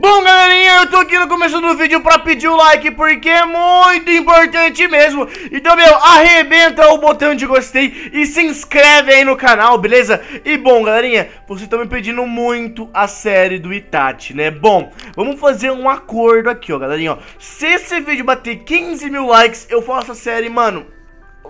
Bom, galerinha, eu tô aqui no começo do vídeo pra pedir o like, porque é muito importante mesmo. Então, meu, arrebenta o botão de gostei e se inscreve aí no canal, beleza? E bom, galerinha, vocês estão me pedindo muito a série do Itachi, né? Bom, vamos fazer um acordo aqui, ó, galerinha, ó. Se esse vídeo bater 15 mil likes, eu faço a série, mano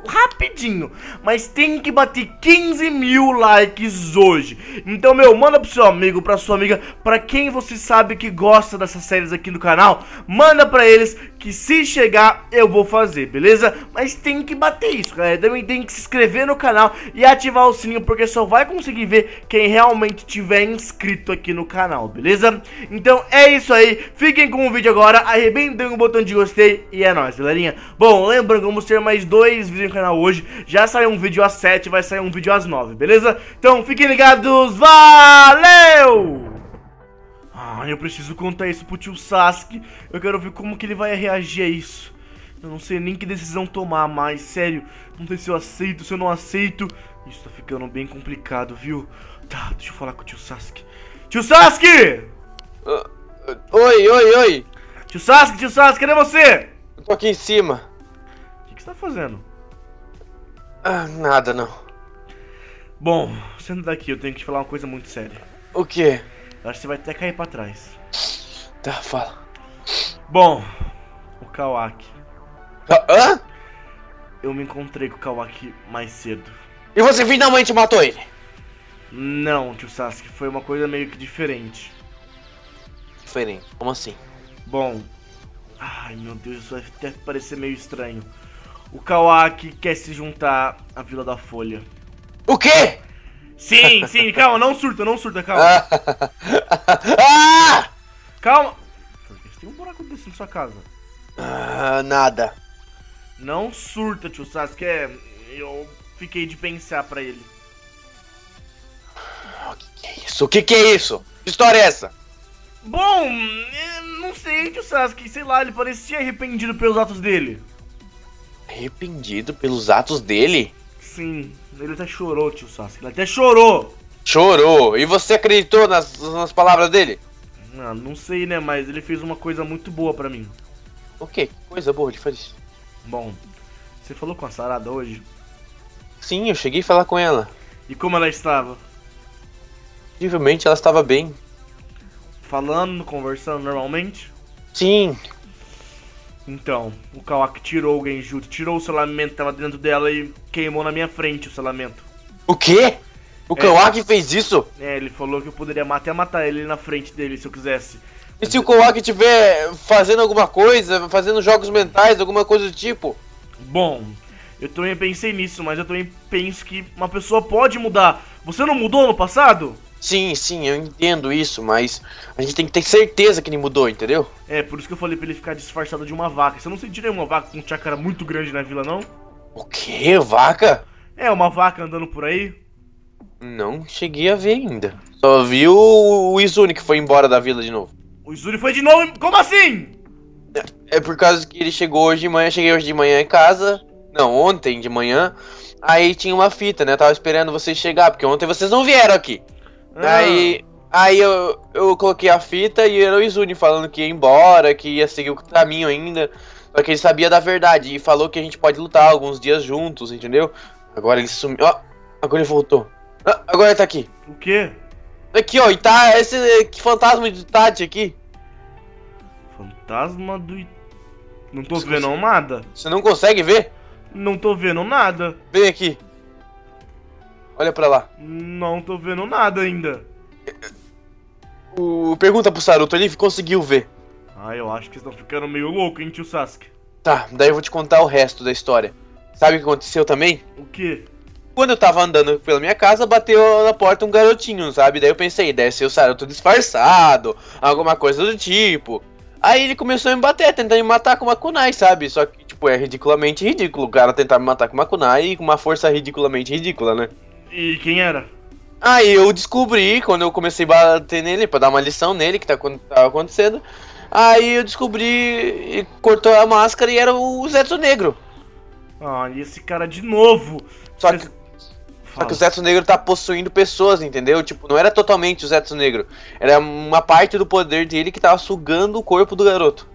rapidinho, mas tem que bater 15 mil likes hoje. Então, meu, manda pro seu amigo, pra sua amiga, pra quem você sabe que gosta dessas séries aqui no canal, manda pra eles que se chegar eu vou fazer, beleza? Mas tem que bater isso, galera. Também tem que se inscrever no canal e ativar o sininho, porque só vai conseguir ver quem realmente tiver inscrito aqui no canal, beleza? Então é isso aí, fiquem com o vídeo agora, arrebentem o botão de gostei e é nóis, galerinha. Bom, lembrando que vamos ter mais dois vídeos no canal hoje, já saiu um vídeo às 7, vai sair um vídeo às 9, beleza? Então fiquem ligados, valeu! Ah, eu preciso contar isso pro tio Sasuke. Eu quero ver como que ele vai reagir a isso. Eu não sei nem que decisão tomar mais, sério. Não sei se eu aceito, se eu não aceito. Isso tá ficando bem complicado, viu? Tá, deixa eu falar com o tio Sasuke. Tio Sasuke! Uh, oi, oi, oi! Tio Sasuke, tio Sasuke, cadê você? Eu tô aqui em cima. O que, que você tá fazendo? Ah, nada não. Bom, sendo daqui, eu tenho que te falar uma coisa muito séria. O quê? Acho que você vai até cair pra trás. Tá, fala. Bom, o Kawaki. Hã? Eu me encontrei com o Kawaki mais cedo. E você finalmente matou ele? Não, tio Sasuke, foi uma coisa meio que diferente. Diferente? Como assim? Bom. Ai meu Deus, isso vai até parecer meio estranho. O Kawaki quer se juntar à Vila da Folha. O quê? Sim, sim, calma, não surta, não surta, calma. ah! Calma. Tem um buraco desse na sua casa. Ah, nada. Não surta, tio Sasuke. É, eu fiquei de pensar pra ele. O que, que, é isso? O que, que é isso? Que história é essa? Bom, é, não sei, tio Sasuke. Sei lá, ele parecia arrependido pelos atos dele. Arrependido pelos atos dele? Sim, ele até chorou, tio Sasuke. Ele até chorou. Chorou? E você acreditou nas, nas palavras dele? Ah, não sei, né? Mas ele fez uma coisa muito boa pra mim. O quê? Que coisa boa ele fez? Bom, você falou com a Sarada hoje? Sim, eu cheguei a falar com ela. E como ela estava? Possivelmente ela estava bem. Falando, conversando normalmente? Sim. Então, o Kawaki tirou o Genjutsu, tirou o selamento que tava dentro dela e queimou na minha frente o selamento. O quê? O é, Kawaki fez isso? É, ele falou que eu poderia até matar ele na frente dele se eu quisesse. E se o Kawaki estiver fazendo alguma coisa, fazendo jogos mentais, alguma coisa do tipo? Bom, eu também pensei nisso, mas eu também penso que uma pessoa pode mudar. Você não mudou no passado? Sim, sim, eu entendo isso, mas a gente tem que ter certeza que ele mudou, entendeu? É, por isso que eu falei pra ele ficar disfarçado de uma vaca. Você não sentiria uma vaca com um chácara muito grande na vila, não? O quê? Vaca? É, uma vaca andando por aí. Não cheguei a ver ainda. Só vi o, o Izuni que foi embora da vila de novo. O Izuni foi de novo? Como assim? É, é por causa que ele chegou hoje de manhã, cheguei hoje de manhã em casa. Não, ontem de manhã. Aí tinha uma fita, né? Eu tava esperando vocês chegar, porque ontem vocês não vieram aqui. Ah. Aí, aí eu, eu coloquei a fita e era o Izuni falando que ia embora, que ia seguir o caminho ainda. Só que ele sabia da verdade e falou que a gente pode lutar alguns dias juntos, entendeu? Agora ele sumiu. Ó, agora ele voltou. Ah, agora ele tá aqui. O quê? Aqui, ó, e tá esse que fantasma de Tati aqui. Fantasma do. Não tô Você vendo consegue... nada. Você não consegue ver? Não tô vendo nada. Vem aqui. Olha pra lá. Não tô vendo nada ainda. O... Pergunta pro Saruto, ele conseguiu ver. Ah, eu acho que estão ficando meio louco, hein, tio Sasuke. Tá, daí eu vou te contar o resto da história. Sabe o que aconteceu também? O quê? Quando eu tava andando pela minha casa, bateu na porta um garotinho, sabe? Daí eu pensei, deve ser o Saruto disfarçado, alguma coisa do tipo. Aí ele começou a me bater, tentando me matar com uma kunai, sabe? Só que, tipo, é ridiculamente ridículo o cara tentar me matar com uma kunai e com uma força ridiculamente ridícula, né? E quem era? Aí eu descobri, quando eu comecei a bater nele, pra dar uma lição nele, que tá, tava acontecendo. Aí eu descobri e cortou a máscara e era o Zetsu Negro. Ah, e esse cara de novo. Só que Só que o Zetsu Negro tá possuindo pessoas, entendeu? Tipo, não era totalmente o Zetsu Negro. Era uma parte do poder dele que tava sugando o corpo do garoto.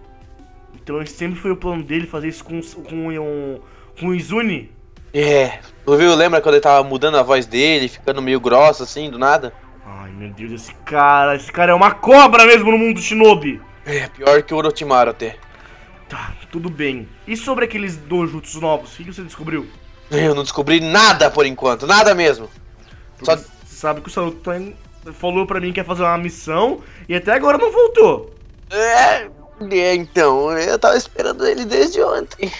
Então sempre foi o plano dele fazer isso com, com, um, com o Izuni? É. Tu viu, lembra quando ele tava mudando a voz dele, ficando meio grossa assim, do nada? Ai meu Deus, esse cara, esse cara é uma cobra mesmo no mundo do Shinobi. É, pior que o Orochimaru até. Tá, tudo bem. E sobre aqueles dojutsus novos, o que você descobriu? Eu não descobri nada por enquanto, nada mesmo. Só... Sabe que o Saruto tá falou pra mim que ia fazer uma missão e até agora não voltou. É, é, então, eu tava esperando ele desde ontem.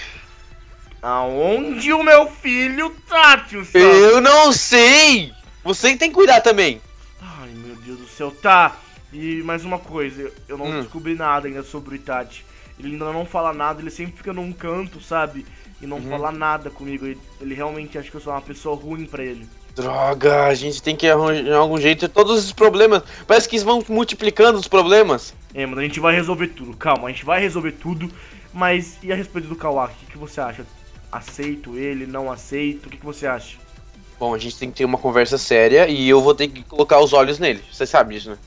Aonde o meu filho tá, tio Sam? Eu não sei! Você que tem que cuidar também. Ai, meu Deus do céu, tá. E mais uma coisa, eu não hum. descobri nada ainda sobre o Itachi. Ele ainda não fala nada, ele sempre fica num canto, sabe? E não uhum. fala nada comigo. Ele, ele realmente acha que eu sou uma pessoa ruim para ele. Droga, a gente tem que arranjar algum jeito todos esses problemas. Parece que vão multiplicando os problemas. É, mano, a gente vai resolver tudo. Calma, a gente vai resolver tudo. Mas e a respeito do Kawaki? O que você acha? Aceito ele? Não aceito? O que, que você acha? Bom, a gente tem que ter uma conversa séria e eu vou ter que colocar os olhos nele. Você sabe disso, né?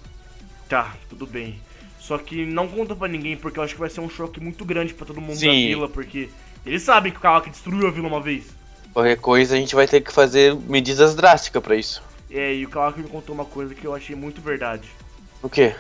Tá, tudo bem. Só que não conta pra ninguém, porque eu acho que vai ser um choque muito grande para todo mundo Sim. da vila, porque eles sabem que o Kawaki destruiu a vila uma vez. Qualquer coisa a gente vai ter que fazer medidas drásticas para isso. É, e o Kawaki me contou uma coisa que eu achei muito verdade. O quê?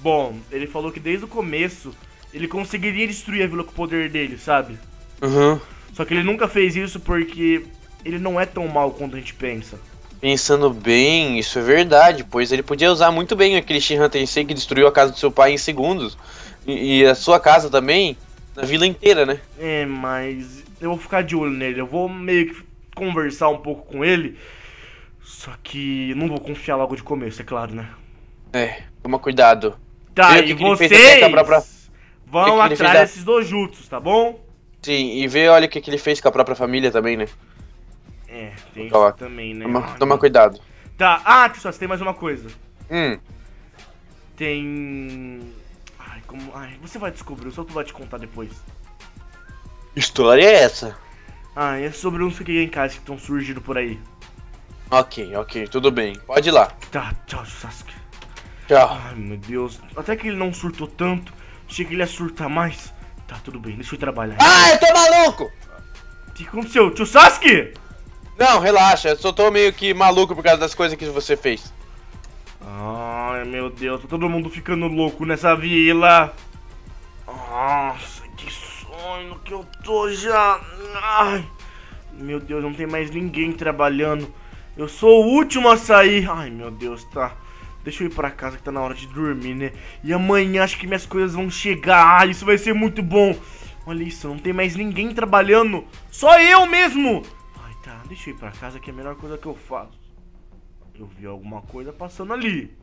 Bom, ele falou que desde o começo ele conseguiria destruir a vila com o poder dele, sabe? Uhum. Só que ele nunca fez isso porque ele não é tão mal quanto a gente pensa. Pensando bem, isso é verdade, pois ele podia usar muito bem aquele Shinhan Tensei que destruiu a casa do seu pai em segundos. E, e, a sua casa também, na vila inteira, né? É, mas eu vou ficar de olho nele, eu vou meio que conversar um pouco com ele. Só que não vou confiar logo de começo, é claro, né? É, toma cuidado. Tá, e vocês própria... vão atrás desses dojutsus, tá bom? Sim, e vê, olha o que, que ele fez com a própria família também, né? É, tem isso também, né? Toma, toma cuidado. Tá, ah, só tem mais uma coisa. Hum. Tem. Ai, como. Ai, você vai descobrir, só tu vai te contar depois. História é essa? Ah, é sobre uns que em casa que estão surgindo por aí. Ok, ok, tudo bem. Pode ir lá. Tá, tchau, Sasuke. Tchau. Ai, meu Deus. Até que ele não surtou tanto. Achei que ele ia surtar mais. Tá, tudo bem, deixa eu trabalhar. Ah, eu tô maluco! O que aconteceu? Tio Sasuke? Não, relaxa, eu só tô meio que maluco por causa das coisas que você fez. Ai, meu Deus, tá todo mundo ficando louco nessa vila. Nossa, que sonho que eu tô já. Ai, meu Deus, não tem mais ninguém trabalhando. Eu sou o último a sair. Ai, meu Deus, tá. Deixa eu ir pra casa que tá na hora de dormir, né? E amanhã acho que minhas coisas vão chegar. Ah, isso vai ser muito bom. Olha isso, não tem mais ninguém trabalhando. Só eu mesmo. Tá, deixa eu ir pra casa que é a melhor coisa que eu faço. Eu vi alguma coisa passando ali.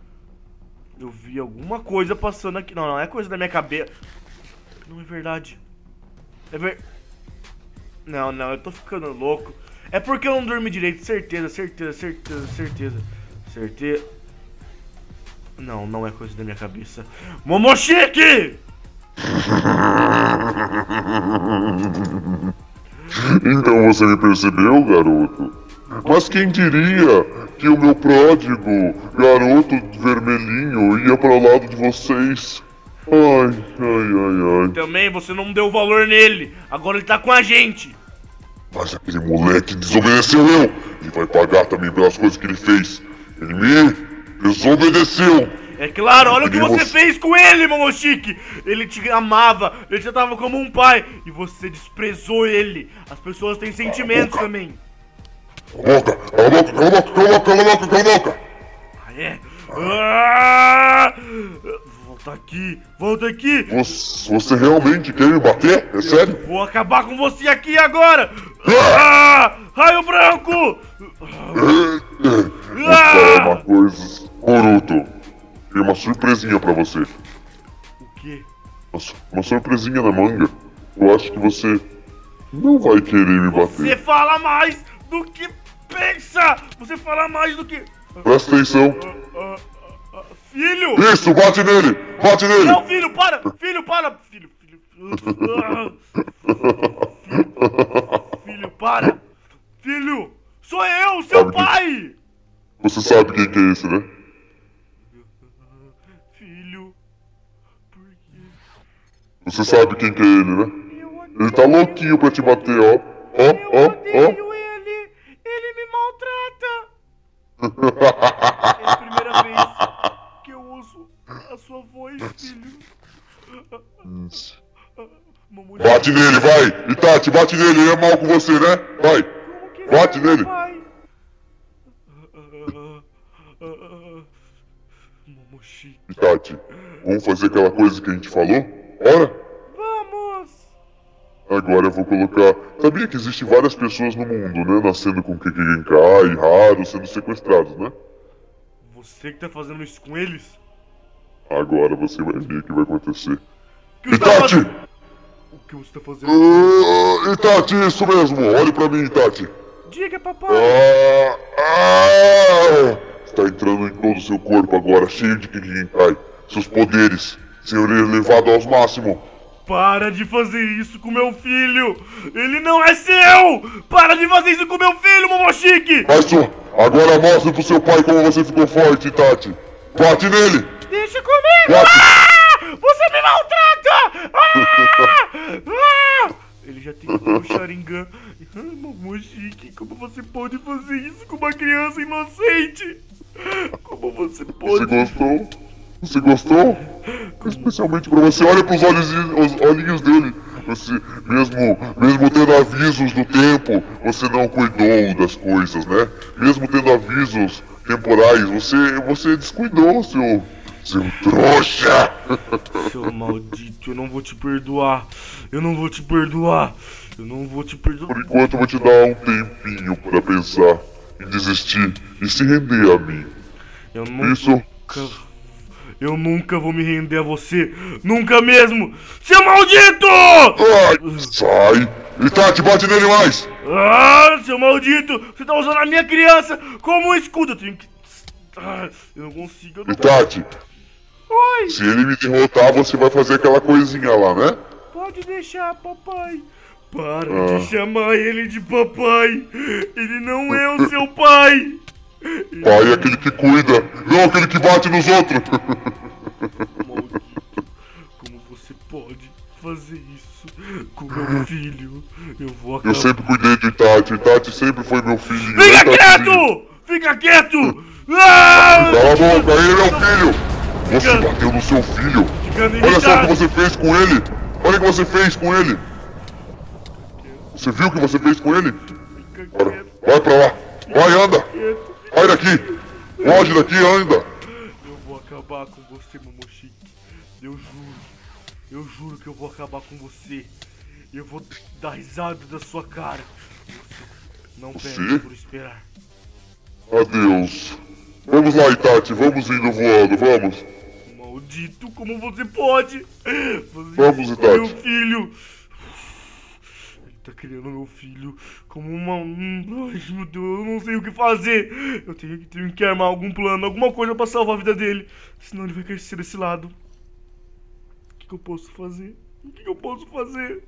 Eu vi alguma coisa passando aqui. Não, não, é coisa da minha cabeça. Não é verdade. É ver... Não, não, eu tô ficando louco. É porque eu não dormi direito, certeza, certeza, certeza, certeza. Certeza. Não, não é coisa da minha cabeça. Momoshiki! Então você me percebeu, garoto? Mas quem diria que o meu pródigo, garoto vermelhinho, ia para o lado de vocês? Ai, ai, ai, ai. Também você não deu valor nele. Agora ele tá com a gente. Mas aquele moleque desobedeceu eu. E vai pagar também pelas coisas que ele fez. Ele me desobedeceu. É claro, olha o que você fez com ele, Momoshiki! Ele te amava, ele te tratava como um pai, e você desprezou ele. As pessoas têm sentimentos também. Cala a boca, cala a boca, cala a boca, cala a boca, cala a boca, cala a boca! Ah, é? Ah! Volta aqui, volta aqui! Você, você, realmente quer me bater? É sério? Vou acabar com você aqui agora! Ah! Raio branco! Vou falar uma coisa, Boruto. Tem uma surpresinha pra você. O quê? Uma, uma surpresinha na manga. Eu acho que você não vai querer me bater. Você fala mais do que pensa! Você fala mais do que. Presta atenção. Uh, uh, uh, filho! Isso, bate nele! Bate nele! Não, filho, para! Filho, para! Filho, filho. filho, filho para! Filho! Sou eu, seu Sabe que- pai! Você sabe quem que é esse, né? Filho, por quê? Você sabe quem que é ele, né? Ele tá louquinho pra te bater, ó. Ó, ó, ó. odeio ele! Ele me maltrata! É a primeira vez que eu ouço a sua voz, filho. Mamute, Bate nele, vai! Itachi, bate nele, ele é mal com você, né? Vai! como que bate é, nele. Itachi, vamos fazer aquela coisa que a gente falou? Bora! vamos! Agora eu vou colocar. Sabia que existe várias pessoas no mundo, né? Nascendo com Kekigenkai, e Haru, sendo sequestrados, né? Você que tá fazendo isso com eles? Agora você vai ver o que vai acontecer. Que tá Itachi! O que você tá fazendo? Ah, Itachi, isso mesmo! Olhe pra mim, Itachi! Diga, papai! Ah, ah, está entrando em todo o seu corpo agora, cheio de Kekigenkai. Seus poderes serão elevados aos máximos. Para de fazer isso com meu filho! Ele não é seu! Para de fazer isso com meu filho, Momoshiki! Mas só, agora mostre pro seu pai como você ficou forte, Itachi. Bate nele! Deixa comigo! Ah! Você me maltrata! Ah! Ah! Ele já tentou o Sharingan. Momoshiki, como você pode fazer isso com uma criança inocente? Como você Você pode? gostou? Você gostou? Especialmente pra você, olha pros olhos, os olhinhos dele. Você, mesmo, mesmo tendo avisos do tempo, você não cuidou das coisas, né? Mesmo tendo avisos temporais, você, você descuidou, seu, seu trouxa. Seu maldito, eu não vou te perdoar. Eu não vou te perdoar. Eu não vou te perdoar. Por enquanto eu vou te dar um tempinho para pensar em desistir e se render a mim. Eu nunca, Isso, eu nunca vou me render a você. Nunca mesmo. Seu maldito! ai, sai. Itachi, bate nele mais. Ah, seu maldito! Você tá usando a minha criança como um escudo. Eu tenho que. Ah, eu não consigo. Eu não... Itachi, Oi! se ele me derrotar, você vai fazer aquela coisinha lá, né? Pode deixar, papai. Para Ah. de chamar ele de papai. Ele não é o seu pai. Pai é aquele que cuida, não aquele que bate nos outros. Maldito, como você pode fazer isso com meu filho? Eu vou acabar. Eu sempre cuidei de Itachi, Itachi sempre foi meu filhinho. né, Fica Itachizinho? quieto! Fica quieto! Ah! Cala a boca, ele é meu filho! Você bateu no seu filho! Olha só o que você fez com ele! Olha o que você fez com ele! Você viu o que você fez com ele? Fica Bora, quieto, vai pra lá! Vai, anda! Vai daqui! Foge daqui, anda! Eu vou acabar com você, Momoshiki. Eu juro. Eu juro que eu vou acabar com você. Eu vou dar risada da sua cara. Você não Você? perde por esperar. Adeus! Vamos lá, Itachi, vamos indo voando, vamos! Maldito, como você pode? Fazer Vamos, Itachi. meu filho. Tá criando meu filho como uma. Ai, meu Deus, eu não sei o que fazer. Eu tenho tenho que armar algum plano, alguma coisa pra salvar a vida dele. Senão ele vai crescer desse lado. O que, que eu posso fazer? O que, que eu posso fazer?